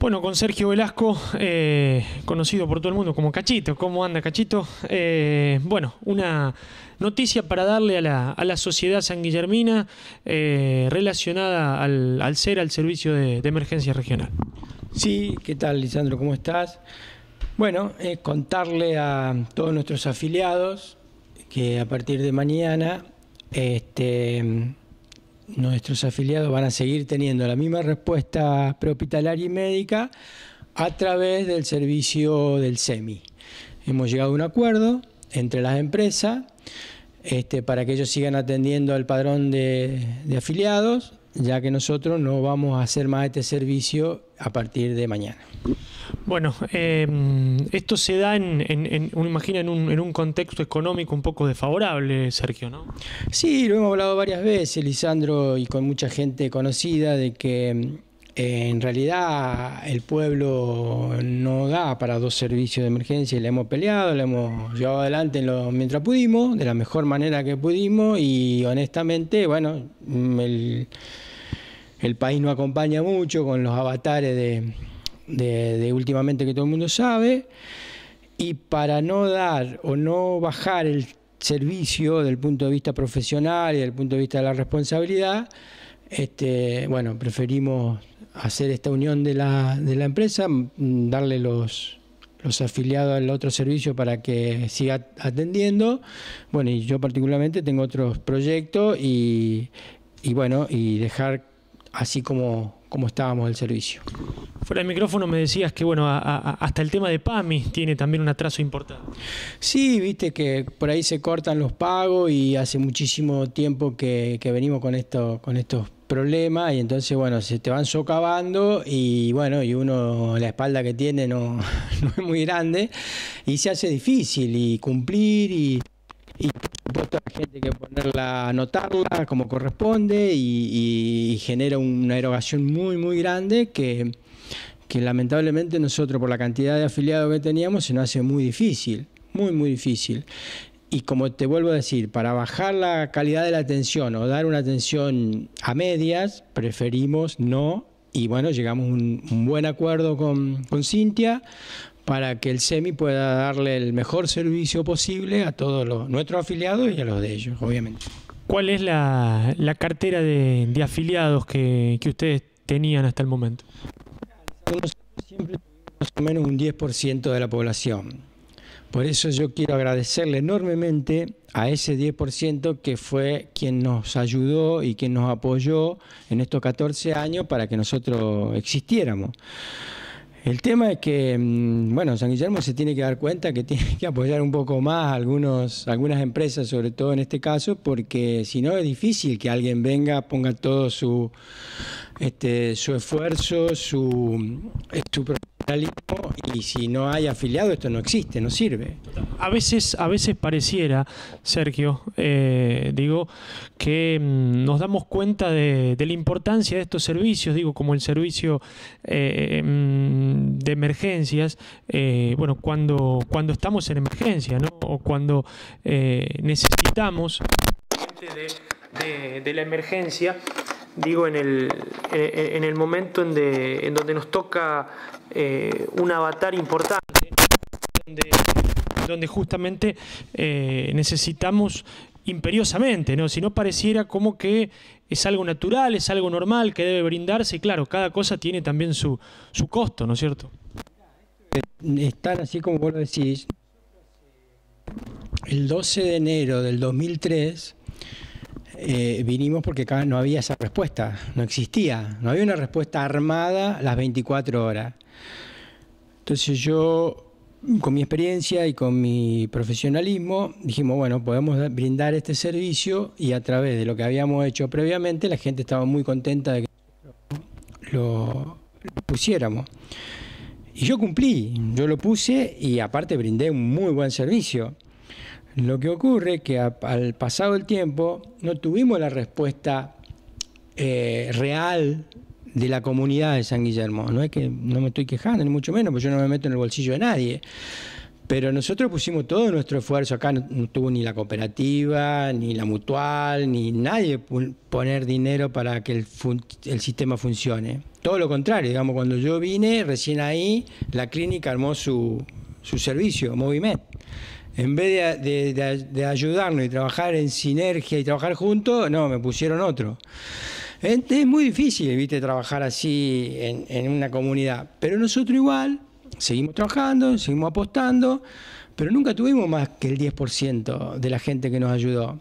Bueno, con Sergio Velasco, eh, conocido por todo el mundo como Cachito. ¿Cómo anda Cachito? Eh, bueno, una noticia para darle a la, a la sociedad sanguillermina eh, relacionada al, al SER, al Servicio de, de Emergencia Regional. Sí, ¿qué tal Lisandro? ¿Cómo estás? Bueno, es contarle a todos nuestros afiliados que a partir de mañana este, nuestros afiliados van a seguir teniendo la misma respuesta prehospitalaria y médica a través del servicio del SEMI. Hemos llegado a un acuerdo entre las empresas este, para que ellos sigan atendiendo al padrón de, de afiliados, ya que nosotros no vamos a hacer más este servicio a partir de mañana. Bueno, eh, esto se da en, en, en uno imagina, en un, en un contexto económico un poco desfavorable, Sergio, ¿no? Sí, lo hemos hablado varias veces, Lisandro, y con mucha gente conocida, de que eh, en realidad el pueblo no da para dos servicios de emergencia y le hemos peleado, le hemos llevado adelante mientras pudimos, de la mejor manera que pudimos, y honestamente, bueno, el, el país no acompaña mucho con los avatares de de, últimamente que todo el mundo sabe, y para no dar o no bajar el servicio desde el punto de vista profesional y desde el punto de vista de la responsabilidad, este, bueno, preferimos hacer esta unión de la, de la empresa, darle los, los afiliados al otro servicio para que siga atendiendo. Bueno, y yo particularmente tengo otros proyectos y, y bueno, y dejar así como, como estábamos el servicio. Fuera del micrófono me decías que bueno, a, a, hasta el tema de PAMI tiene también un atraso importante. Sí, viste que por ahí se cortan los pagos y hace muchísimo tiempo que, que venimos con, esto, con estos problemas y entonces bueno, se te van socavando y bueno, y uno la espalda que tiene no, no es muy grande y se hace difícil y cumplir y, y supuesto la gente que ponerla, anotarla como corresponde y, y, genera una erogación muy, muy grande que, que lamentablemente nosotros por la cantidad de afiliados que teníamos se nos hace muy difícil, muy, muy difícil. Y como te vuelvo a decir, para bajar la calidad de la atención o dar una atención a medias, preferimos no. Y bueno, llegamos a un, un buen acuerdo con, con Cintia para que el SEMI pueda darle el mejor servicio posible a todos los, nuestros afiliados y a los de ellos, obviamente. ¿Cuál es la, la cartera de, de afiliados que, que, ustedes tenían hasta el momento? Nosotros siempre más o menos un 10% de la población. Por eso yo quiero agradecerle enormemente a ese 10% que fue quien nos ayudó y quien nos apoyó en estos 14 años para que nosotros existiéramos. El tema es que, mm, bueno, San Guillermo se tiene que dar cuenta que tiene que apoyar un poco más a algunos, algunas empresas, sobre todo en este caso, porque si no es difícil que alguien venga, ponga todo su, este, su esfuerzo, su, su profesionalismo, y si no hay afiliado, esto no existe, no sirve. A veces, a veces pareciera, Sergio, eh, digo, que mmm, nos damos cuenta de, la importancia de estos servicios, digo, como el servicio eh, mmm, de emergencias, eh, bueno, cuando, cuando estamos en emergencia, ¿no? O cuando necesitamos de, la emergencia digo, en el, en el momento en, de, en donde nos toca un avatar importante, donde justamente eh, necesitamos imperiosamente, ¿no? Si no pareciera como que es algo natural, es algo normal que debe brindarse, y claro, cada cosa tiene también su, su costo, ¿no es cierto? Están así como vos decís. El 12 de enero del 2003 eh, vinimos porque acá no había esa respuesta, no existía, no había una respuesta armada las 24 horas. Entonces yo, con mi experiencia y con mi profesionalismo, dijimos, bueno, podemos brindar este servicio y a través de lo que habíamos hecho previamente, la gente estaba muy contenta de que lo, pusiéramos. Y yo cumplí, yo lo puse y aparte brindé un muy buen servicio. Lo que ocurre es que al pasado el tiempo no tuvimos la respuesta eh, real de la comunidad de San Guillermo. No es que no me estoy quejando, ni mucho menos, porque yo no me meto en el bolsillo de nadie. Pero nosotros pusimos todo nuestro esfuerzo. Acá no, tuvo ni la cooperativa, ni la mutual, ni nadie poner dinero para que el, el sistema funcione. Todo lo contrario, digamos, cuando yo vine, recién ahí, la clínica armó su, su servicio, Movimet. En vez de, de, ayudarnos y trabajar en sinergia y trabajar juntos, no, me pusieron otro. Es, muy difícil, viste, trabajar así en, en una comunidad. Pero nosotros igual seguimos trabajando, seguimos apostando, pero nunca tuvimos más que el 10% de la gente que nos ayudó.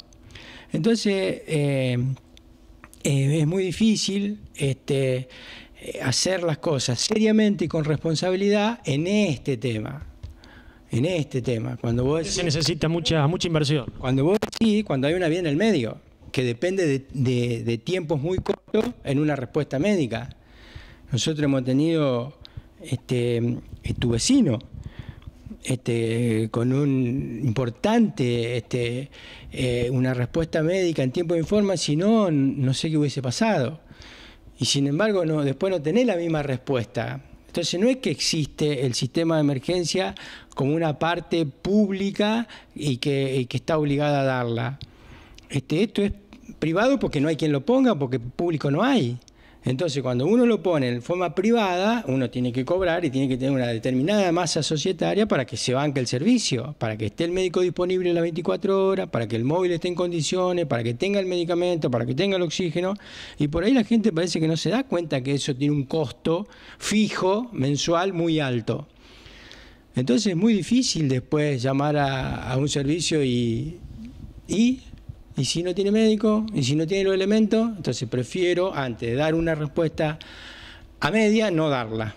Entonces, eh, eh, es muy difícil este, hacer las cosas seriamente y con responsabilidad en este tema. En este tema. Cuando vos Se necesita mucha, mucha inversión. Cuando vos sí, cuando hay una vía en el medio, que depende de, tiempos muy cortos en una respuesta médica. Nosotros hemos tenido este, tu vecino, este, con un importante, este, eh, una respuesta médica en tiempo de informa, si no, no sé qué hubiese pasado. Y sin embargo, no, después no tenés la misma respuesta. Entonces no es que existe el sistema de emergencia como una parte pública y que, está obligada a darla. Este, esto es privado porque no hay quien lo ponga, porque público no hay. Entonces, cuando uno lo pone en forma privada, uno tiene que cobrar y tiene que tener una determinada masa societaria para que se banque el servicio, para que esté el médico disponible las 24 horas, para que el móvil esté en condiciones, para que tenga el medicamento, para que tenga el oxígeno. Y por ahí la gente parece que no se da cuenta que eso tiene un costo fijo, mensual, muy alto. Entonces es muy difícil después llamar a, un servicio y, y y si no tiene médico, y si no tiene los elementos, entonces prefiero, antes de dar una respuesta a media, no darla.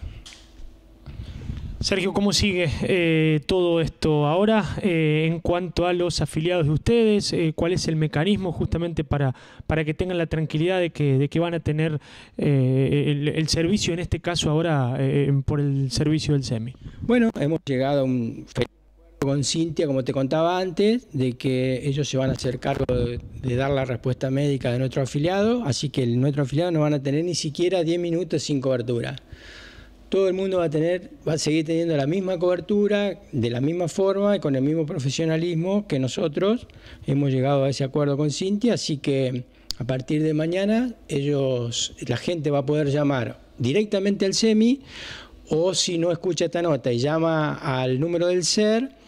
Sergio, ¿cómo sigue eh, todo esto ahora eh, en cuanto a los afiliados de ustedes? Eh, ¿Cuál es el mecanismo justamente para, para que tengan la tranquilidad de que, de que van a tener el, el, servicio, en este caso ahora por el servicio del SEMI? Bueno, hemos llegado a un con Cintia, como te contaba antes, de que ellos se van a hacer cargo de, dar la respuesta médica de nuestro afiliado, así que nuestro afiliado no van a tener ni siquiera 10 minutos sin cobertura. Todo el mundo va a tener, va a seguir teniendo la misma cobertura, de la misma forma y con el mismo profesionalismo que nosotros. Hemos llegado a ese acuerdo con Cintia, así que a partir de mañana ellos, la gente va a poder llamar directamente al SEMI o si no escucha esta nota y llama al número del SER,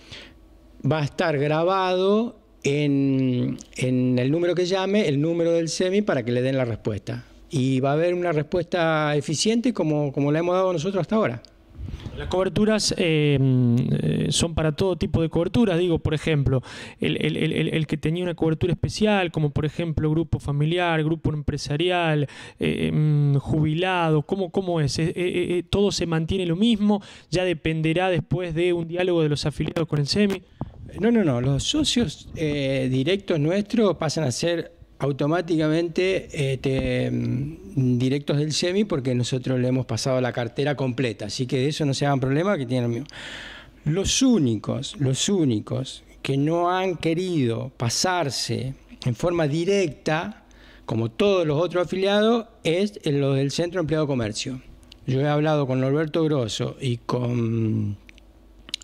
va a estar grabado en, el número que llame, el número del SEMI para que le den la respuesta. Y va a haber una respuesta eficiente como, como la hemos dado nosotros hasta ahora. Las coberturas eh, eh, son para todo tipo de coberturas, digo, por ejemplo, el, que tenía una cobertura especial, como por ejemplo grupo familiar, grupo empresarial, eh, mm, jubilado, ¿cómo, cómo es? ¿Todo se mantiene lo mismo? ¿Ya dependerá después de un diálogo de los afiliados con el SEMI? No, no, no. Los socios eh, directos nuestros pasan a ser automáticamente este, mm, directos del SEMI porque nosotros le hemos pasado la cartera completa. Así que de eso no se hagan problema que tienen lo mismo. Los únicos, los únicos que no han querido pasarse en forma directa, como todos los otros afiliados, es lo del Centro Empleado Comercio. Yo he hablado con Norberto Grosso y con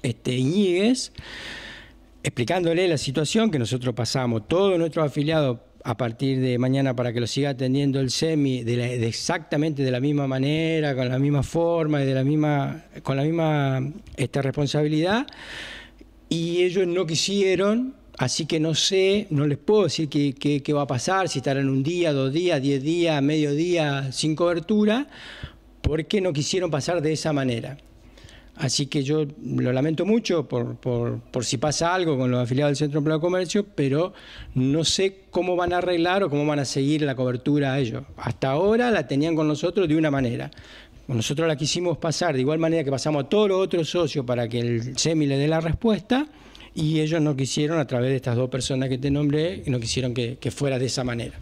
este, Iñiguez explicándole la situación que nosotros pasamos, todos nuestros afiliados a partir de mañana para que lo siga atendiendo el SEMI de, exactamente de la misma manera, con la misma forma y de la misma, con la misma esta responsabilidad. Y ellos no quisieron, así que no sé, no les puedo decir qué, qué va a pasar, si estarán un día, dos días, diez días, medio día sin cobertura, porque no quisieron pasar de esa manera. Así que yo lo lamento mucho por, si pasa algo con los afiliados del Centro Empleo de Comercio, pero no sé cómo van a arreglar o cómo van a seguir la cobertura a ellos. Hasta ahora la tenían con nosotros de una manera. Nosotros la quisimos pasar de igual manera que pasamos a todos los otros socios para que el SEMI le dé la respuesta y ellos no quisieron, a través de estas dos personas que te nombré, no quisieron que, fuera de esa manera.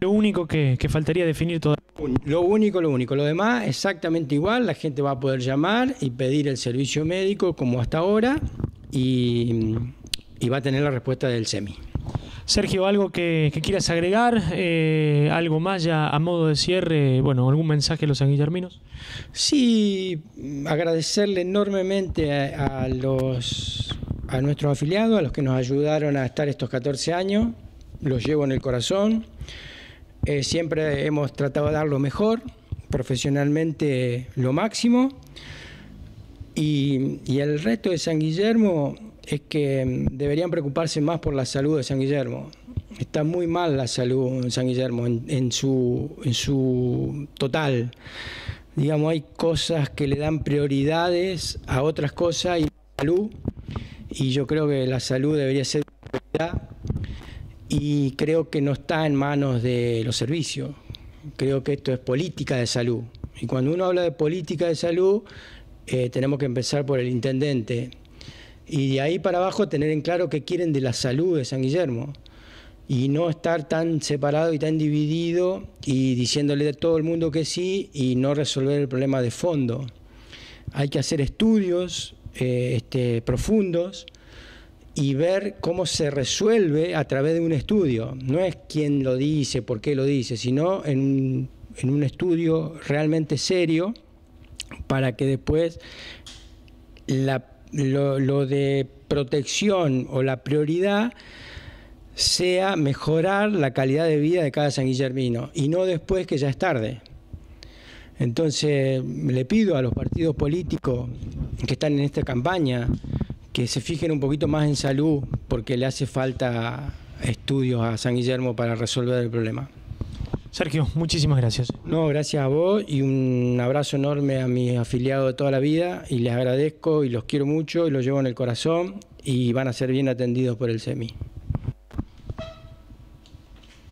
Lo único que, que faltaría definir todavía. Lo único, lo único. Lo demás, exactamente igual. La gente va a poder llamar y pedir el servicio médico como hasta ahora y, va a tener la respuesta del SEMI. Sergio, ¿algo que, quieras agregar? Eh, ¿Algo más ya a modo de cierre? Bueno, ¿algún mensaje a los sanguillerminos? Sí, agradecerle enormemente a, los, a nuestros afiliados, a los que nos ayudaron a estar estos 14 años. Los llevo en el corazón. Eh, siempre hemos tratado de dar lo mejor, profesionalmente lo máximo. Y, el resto de San Guillermo es que mm, deberían preocuparse más por la salud de San Guillermo. Está muy mal la salud en San Guillermo, en, su, en su total. Digamos, hay cosas que le dan prioridades a otras cosas y salud, y yo creo que la salud debería ser y creo que no está en manos de los servicios. Creo que esto es política de salud. Y cuando uno habla de política de salud, eh, tenemos que empezar por el intendente, y de ahí para abajo tener en claro qué quieren de la salud de San Guillermo y no estar tan separado y tan dividido y diciéndole a todo el mundo que sí y no resolver el problema de fondo. Hay que hacer estudios eh, este, profundos y ver cómo se resuelve a través de un estudio. No es quién lo dice, por qué lo dice, sino en, un estudio realmente serio para que después la lo, de protección o la prioridad sea mejorar la calidad de vida de cada San Guillermino y no después que ya es tarde. Entonces le pido a los partidos políticos que están en esta campaña que se fijen un poquito más en salud porque le hace falta estudios a San Guillermo para resolver el problema. Sergio, muchísimas gracias. No, gracias a vos y un abrazo enorme a mis afiliados de toda la vida y les agradezco y los quiero mucho y los llevo en el corazón y van a ser bien atendidos por el SEMI.